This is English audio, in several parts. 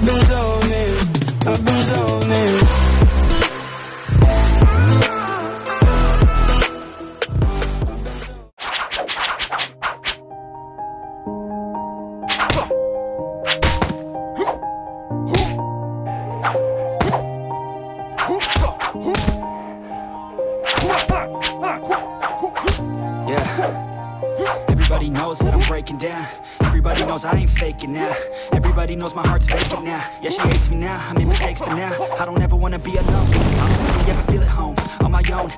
I've been zoning, I've been zoning. Yeah breaking down. Everybody knows I ain't faking now. Everybody knows my heart's vacant now. Yeah, she hates me now, I made mistakes, but now I don't ever wanna be alone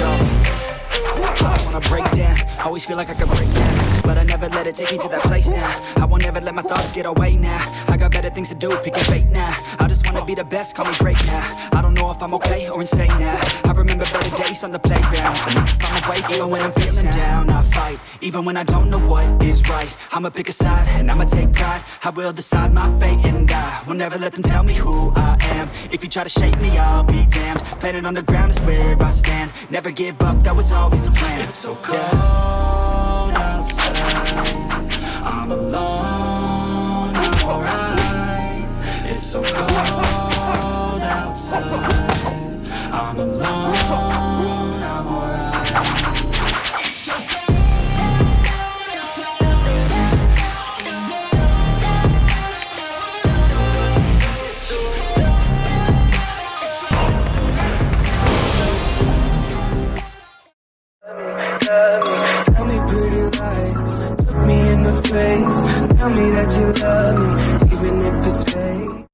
go. I wanna break down, always feel like I could break down. But I never let it take me to that place now. I won't ever let my thoughts get away now. I got better things to do, pick a fate now. I just wanna be the best, call me great now. I don't know if I'm okay or insane now. I remember better days on the playground. Find my way when I'm feeling down. I fight, even when I don't know what is right. I'ma pick a side and I'ma take pride. I will decide my fate and I will never let them tell me who I am. If you try to shake me, I'll be damned. Planet on the ground is where I stand. Never give up, that was always the plan. It's so cold face. Tell me that you love me, even if it's fake.